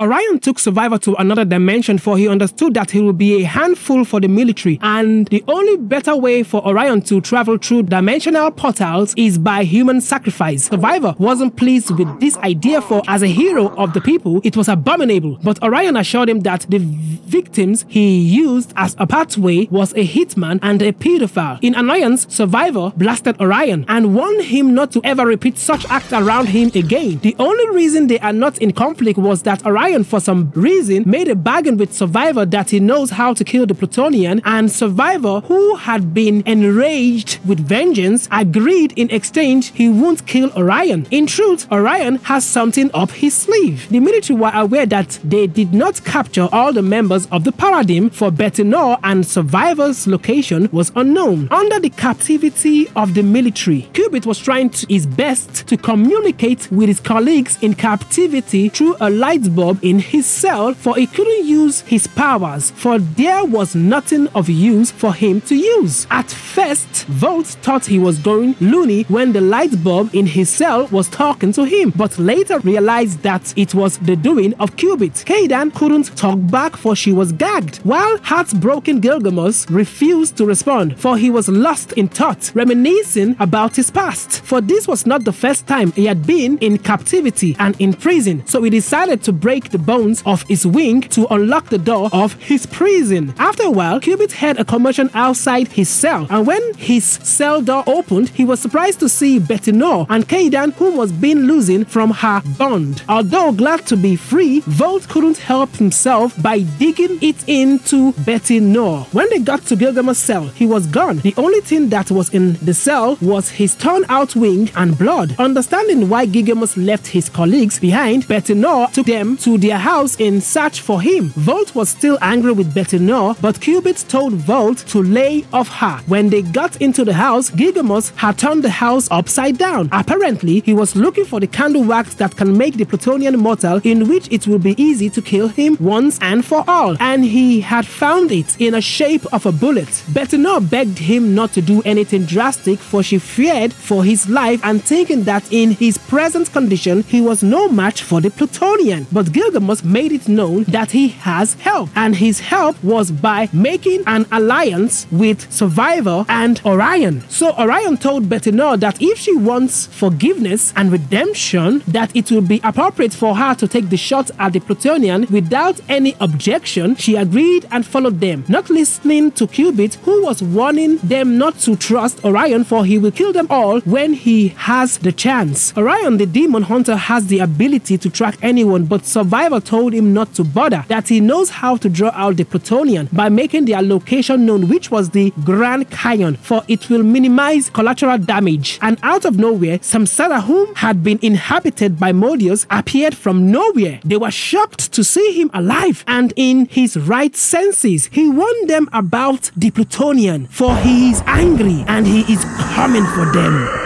Orian took Survivor to another dimension for he understood that he would be a handful for the military and the only better way for Orian to travel through dimensional portals is by human sacrifice. Survivor wasn't pleased with this idea for as a hero of the people, it was abominable. But Orian assured him that the victims he used as a pathway was a hitman and a pedophile. In annoyance, Survivor blasted Orian and warned him not to ever repeat such acts around him again. The only reason they are not in conflict was that Orian, for some reason, made a bargain with Survivor that he knows how to kill the Plutonian, and Survivor, who had been enraged with vengeance, agreed in exchange he won't kill Orian. In truth, Orian has something up his sleeve. The military were aware that they did not capture all the members of the Paradigm, for Bette Noir and Survivor's location was unknown. Under the captivity of the military, Qubit was trying to his best to communicate with his colleagues in captivity through a light bulb in his cell, for he couldn't use his powers, for there was nothing of use for him to use. At first, Volt thought he was going loony when the light bulb in his cell was talking to him, but later realized that it was the doing of Qubit. Kaidan couldn't talk back for she was gagged, while heartbroken Gilgamesh refused to respond, for he was lost in thought, reminiscing about his past. For this was not the first time he had been in captivity and in prison, so he decided to break the bones of his wing to unlock the door of his prison. After a while, Qubit heard a commotion outside his cell, and when his cell door opened, he was surprised to see Bette Noir and Kaidan, who was being losing from her bond. Although glad to be free, Volt couldn't help himself by digging it into Bette Noir. When they got to Gilgamesh's cell, he was gone. The only thing that was in the cell was his torn out wing and blood. Understanding why Gilgamesh left his colleagues behind, Bette Noir took them to their house in search for him. Volt was still angry with Bette Noir, but Qubit told Volt to lay off her. When they got into the house, Gilgamesh had turned the house upside down. Apparently, he was looking for the candle wax that can make the Plutonian mortal, in which it will be easy to kill him once and for all. And he had found it in a shape of a bullet. Bette Noir begged him not to do anything drastic, for she feared for his life and thinking that in his present condition, he was no match for the Plutonian. But Gilgamesh made it known that he has help, and his help was by making an alliance with Survivor and Orian. So Orian told Bette Noir that if she wants forgiveness and redemption, that it will be appropriate for her to take the shot at the Plutonian without any objection. She agreed and followed them, not listening to Qubit, who was warning them not to trust Orian, for he will kill them all when he has the chance. Orian, the demon hunter, has the ability to track anyone, but Survivor told him not to bother, that he knows how to draw out the Plutonian by making their location known, which was the Grand Canyon, for it will minimize collateral damage. And out of nowhere, Samsara, whom had been inhabited by Modeus, appeared from nowhere. They were shocked to see him alive and in his right senses. He warned them about the Plutonian, for he is angry and he is coming for them.